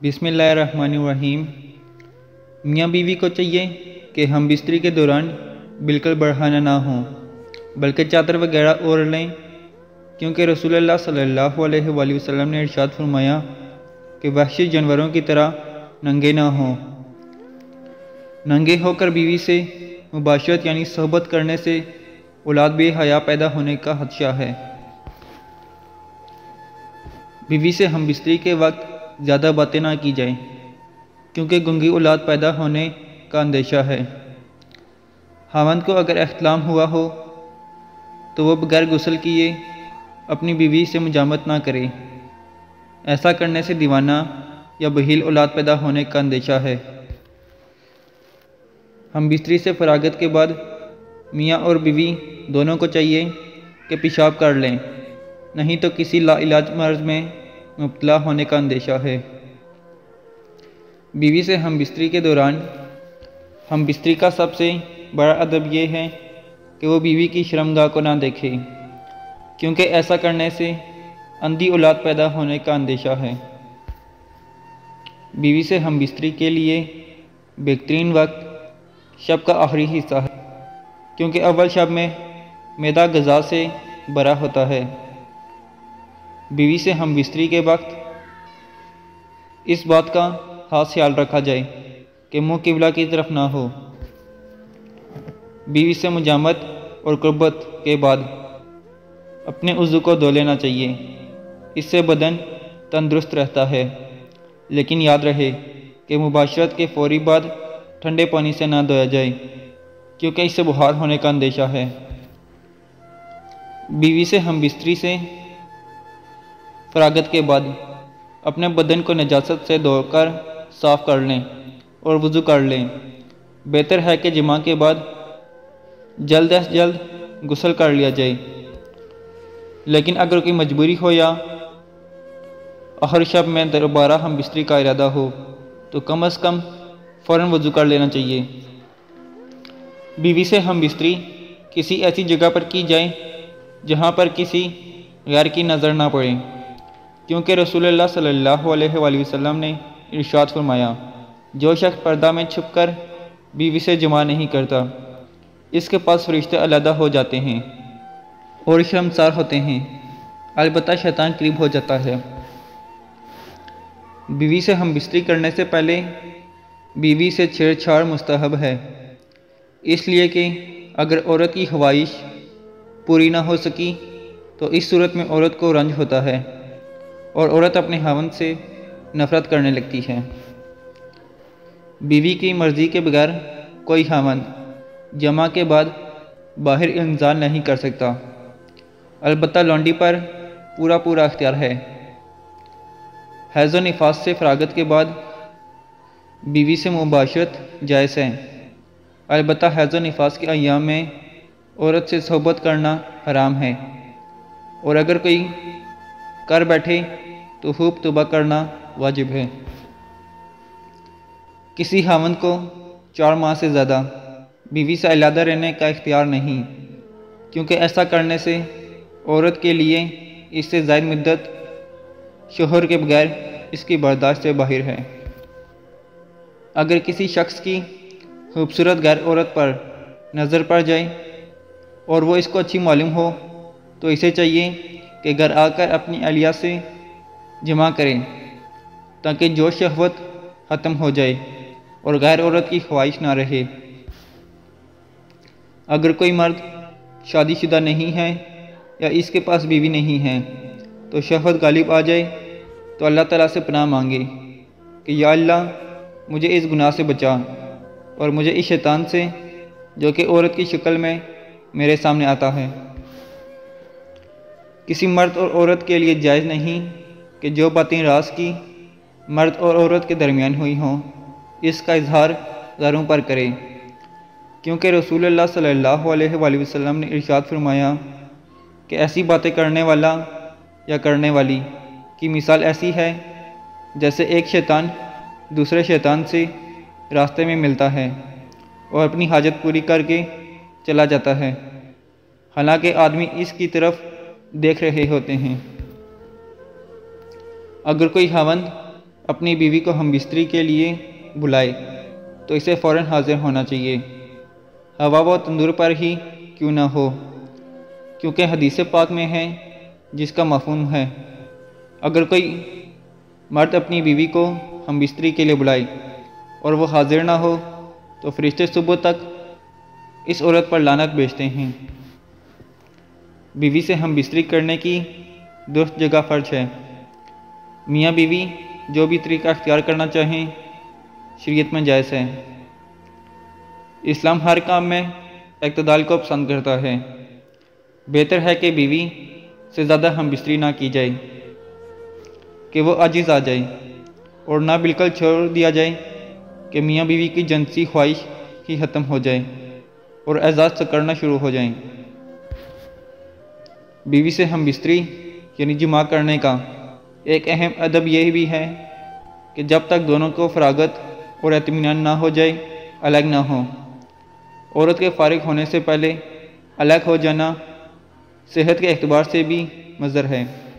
बिसमीम मियाँ बीवी को चाहिए कि हम बिस्तरी के दौरान बिल्कुल बढ़ाना ना हों, बल्कि चादर वगैरह ओढ़ लें, क्योंकि रसूलुल्लाह सल्लल्लाहु अलैहि वसल्लम ने इरशाद फरमाया कि वहशी जानवरों की तरह नंगे ना हों। नंगे होकर बीवी से मुबाशरत यानी सोहबत करने से औलाद बेहया पैदा होने का खदशा है। बीवी से हम बिस्तरी के वक्त ज़्यादा बातें ना की जाएँ, क्योंकि गुंगी औलाद पैदा होने का अंदेशा है। हावंद को अगर अख्तलाम हुआ हो तो वह बगैर गुसल किए अपनी बीवी से मुजामत ना करे। ऐसा करने से दीवाना या बहील औलाद पैदा होने का अंदेशा है। हम बिस्तरी से फरागत के बाद मियाँ और बीवी दोनों को चाहिए कि पेशाब कर लें, नहीं तो किसी लाइलाज मर्ज में मुबतला होने का अंदेशा है। बीवी से हम बिस्तरी के दौरान, हम बिस्तरी का सबसे बड़ा अदब यह है कि वो बीवी की शर्मगाह को ना देखे, क्योंकि ऐसा करने से अंधी औलाद पैदा होने का अंदेशा है। बीवी से हम बिस्तरी के लिए बेहतरीन वक्त, शब का आखिरी हिस्सा है, क्योंकि अव्वल शब में मैदा गज़ा से बरा होता है। बीवी से हम बिस्तरी के वक्त इस बात का खास ख्याल रखा जाए कि मुँह किबला की तरफ़ ना हो। बीवी से मुजामत और कुर्बत के बाद अपने उज़ू को धो लेना चाहिए। इससे बदन तंदुरुस्त रहता है। लेकिन याद रहे कि मुबाशरत के फौरी बाद ठंडे पानी से ना धोया जाए, क्योंकि इससे बुहार होने का अंदेशा है। बीवी से हम बिस्तरी से फरागत के बाद अपने बदन को नजास्त से धोकर साफ़ कर लें और वज़ू कर लें। बेहतर है कि जमा के बाद जल्द अज जल्द गुसल कर लिया जाए। लेकिन अगर कोई मजबूरी हो या हर शब में दोबारा हम बिस्तरी का इरादा हो तो कम अज़ कम फ़ौर वज़ू कर लेना चाहिए। बीवी से हम बिस्तरी किसी ऐसी जगह पर की जाए जहाँ पर किसी गैर की नज़र ना पड़े। क्योंकि सल्लल्लाहु अलैहि वसल्लम ने इर्शाद फरमाया, जो शख्स पर्दा में छुप कर बीवी से जमा नहीं करता, इसके पास फरिश्ते अलहदा हो जाते हैं और शर्मसार होते हैं। अलबत् शैतान करीब हो जाता है। बीवी से हम बिस्तरी करने से पहले बीवी से छेड़छाड़ मुस्तहब है। इसलिए कि अगर औरत की ख्वाहिश पूरी ना हो सकी तो इस सूरत में औरत को रंज होता है। और औरत अपने हवन से नफ़रत करने लगती है। बीवी की मर्ज़ी के बगैर कोई हमन जमा के बाद बाहर इंतज़ार नहीं कर सकता। अलबत् लौंडी पर पूरा पूरा अख्तियार है। हैज़ नफास से फरागत के बाद बीवी से मुबाशरत जायज़ है। अलबत् हैज़ नफास के अयाम में औरत से सोहबत करना हराम है। और अगर कोई कर बैठे तो खूब तोबा करना वाजिब है। किसी हामन को चार माह से ज़्यादा बीवी से अलहदा रहने का इख्तियार नहीं, क्योंकि ऐसा करने से औरत के लिए इससे जायद मुद्दत शोहर के बगैर इसकी बर्दाश्त से बाहर है। अगर किसी शख्स की खूबसूरत गैर औरत पर नज़र पड़ जाए और वो इसको अच्छी मालूम हो तो इसे चाहिए कि घर आकर अपनी अलिया से जमा करें, ताकि जो शहवत ख़त्म हो जाए और गैर औरत की ख्वाहिश ना रहे। अगर कोई मर्द शादीशुदा नहीं है या इसके पास बीवी नहीं है तो शहवत गालिब आ जाए तो अल्लाह ताला से पनाह मांगे कि या अल्लाह, मुझे इस गुनाह से बचा और मुझे इस शैतान से, जो कि औरत की शक्ल में मेरे सामने आता है। किसी मर्द और औरत के लिए जायज़ नहीं कि जो बातें रास की मर्द और औरत के दरमियान हुई हों, इसका इजहार घरों पर करें। क्योंकि रसूलुल्लाह सल्लल्लाहु वसल्लम ने इरशाद फरमाया कि ऐसी बातें करने वाला या करने वाली की मिसाल ऐसी है, जैसे एक शैतान दूसरे शैतान से रास्ते में मिलता है और अपनी हाजत पूरी करके चला जाता है। हालाँकि आदमी इसकी तरफ़ देख रहे होते हैं। अगर कोई हवंद अपनी बीवी को हम बिस्तरी के लिए बुलाए तो इसे फ़ौर हाजिर होना चाहिए। हवा व तंदूर पर ही क्यों ना हो, क्योंकि हदीस पाक में है, जिसका मफहम है। अगर कोई मर्द अपनी बीवी को हम बिस्तरी के लिए बुलाए, और वो हाजिर ना हो तो फरिश्ते सुबह तक इस औरत पर लानत बेचते हैं। बीवी से हम बिस्तरी करने की दुरुस्त जगह फ़र्ज़ है। मियाँ बीवी, जो भी तरीका अख्तियार करना चाहें, शरीयत में जायज़ है। इस्लाम हर काम में अतदाल को पसंद करता है। बेहतर है कि बीवी से ज़्यादा हम बिस्तरी ना की जाए, कि वो आजिज़ आ जाए, और ना बिल्कुल छोड़ दिया जाए, कि मियाँ बीवी की जनसी ख्वाहिश ही ख़त्म हो जाए, और एजाज़ से करना शुरू हो जाएँ। बीवी से हम बिस्तरी, यानी जमा करने का, एक अहम अदब यह भी है कि जब तक दोनों को फरागत और अतमान ना हो जाए, अलग ना हो। औरत के फारग होने से पहले अलग हो जाना सेहत के अतबार से भी मज़र है।